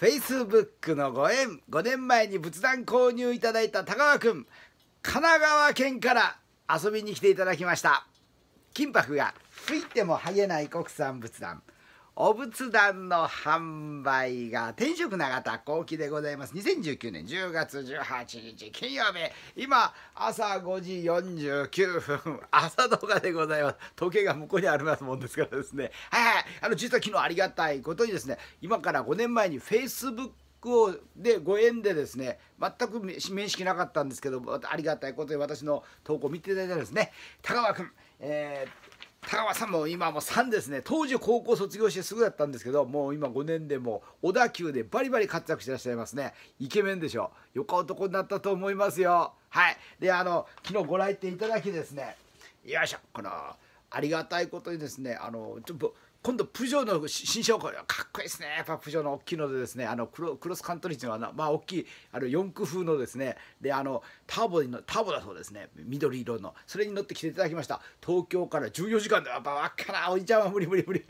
Facebook のご縁5年前に仏壇購入いただいた田川君神奈川県から遊びに来ていただきました。金箔が吹いても剥げない国産仏壇。お仏壇の販売が天職永田後期でございます。2019年10月18日金曜日。今朝5時49分。朝動画でございます。時計が向こうにありますもんですからですね。はいはい。あの実は昨日ありがたいことにですね今から5年前に Facebook をでご縁でですね全く面識なかったんですけどありがたいことで私の投稿を見ていただいたですね。田川君、えー田川さんも今も3ですね。当時高校卒業してすぐだったんですけどもう今5年でも小田急でバリバリ活躍してらっしゃいますね。イケメンでしょ。よか男になったと思いますよ。はい。であの昨日ご来店いただきですね。よいしょ。このありがたいことにですねあのちょっと今度プジョーの新車これかっこいいですね。やっぱプジョーの大きいのでですねあのクロクロスカントリーっていうのはまあ大きいあの四駆風のですねであのターボのターボだそうですね。緑色の。それに乗ってきていただきました。東京から14時間でやっぱわっかなおじちゃんは無理無理無理。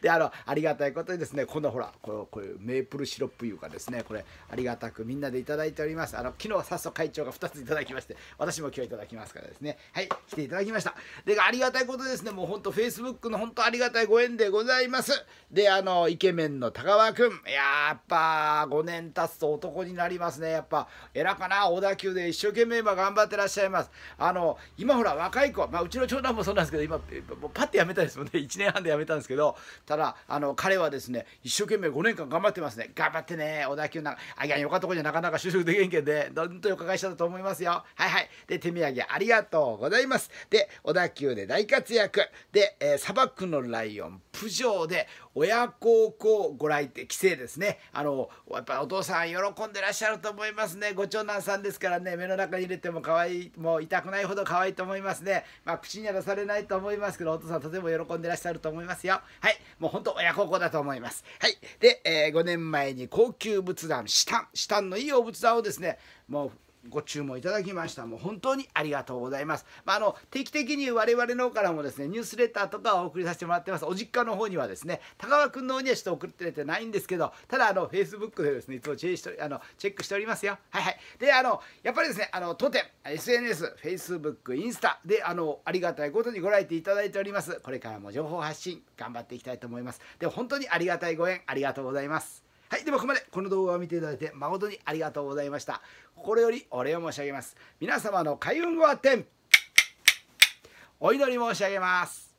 であのありがたいことにですねこのほらこれこれメープルシロップいうかですねこれありがたくみんなでいただいております。あの昨日早速会長が2ついただきまして私も今日いただきますからですね。はい来ていただきました。でありがたいことですね。もう本当フェイスブックの本当ありがたいご縁ででございます。であのイケメンの高川君いやっぱ5年経つと男になりますね。やっぱ偉かな小田急で一生懸命今頑張ってらっしゃいます。あの今ほら若い子、まあ、うちの長男もそうなんですけど今パッてやめたですもんね。1年半でやめたんですけどただあの彼はですね一生懸命5年間頑張ってますね。頑張ってね小田急なあいやよかったとこじゃなかなか就職できんけんでどんとお伺いしたと思いますよ。はいはい。で手土産ありがとうございます。で小田急で大活躍。で、えー、砂漠のライオン。プジョーで親孝行ご来店帰省ですね。あのやっぱお父さん喜んでらっしゃると思いますね。ご長男さんですからね目の中に入れても可愛いもう痛くないほど可愛いと思いますね。まあ口には出されないと思いますけどお父さんとても喜んでらっしゃると思いますよ。はいもう本当親孝行だと思います。はいで、えー、5年前に高級仏壇シタンシタンのいいお仏壇をですねもうご注文いただきました。もう本当にありがとうございます、まあ、あの定期的に我々の方からもですねニュースレターとかを送りさせてもらってます。お実家の方にはですね高川君の方にはちょっと送っててないんですけどただあのフェイスブックでですねいつもチェしてあのチェックしておりますよ。はいはい。であのやっぱりですねあの当店 SNS フェイスブックインスタであのありがたいことにご来店いただいております。これからも情報発信頑張っていきたいと思います。で本当にありがたいご縁ありがとうございます。はい、ではここまでこの動画を見ていただいて誠にありがとうございました。心よりお礼を申し上げます。皆様の開運ご発展お祈り申し上げます。